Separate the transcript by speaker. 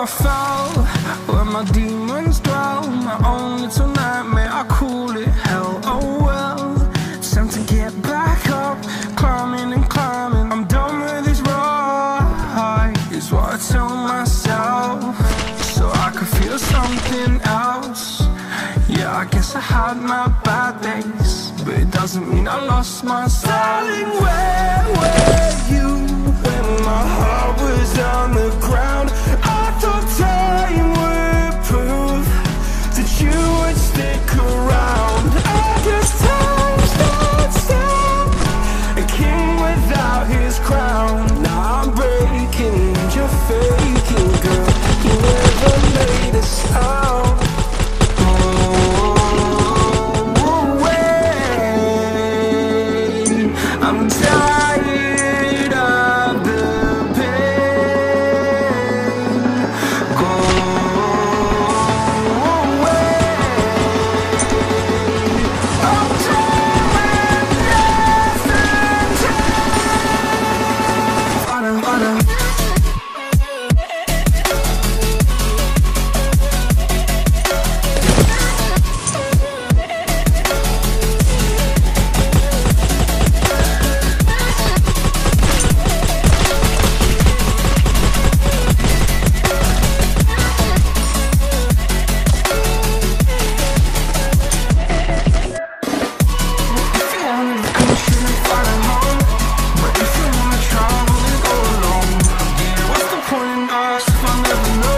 Speaker 1: I fell, where my demons dwell. My own little nightmare, I call it hell. Oh well, time to get back up, climbing and climbing. I'm done with this ride, is what I tell myself, so I could feel something else. Yeah, I guess I had my bad days, but it doesn't mean I lost my. Darling, where were you when my heart was on the ground? and I'll never know.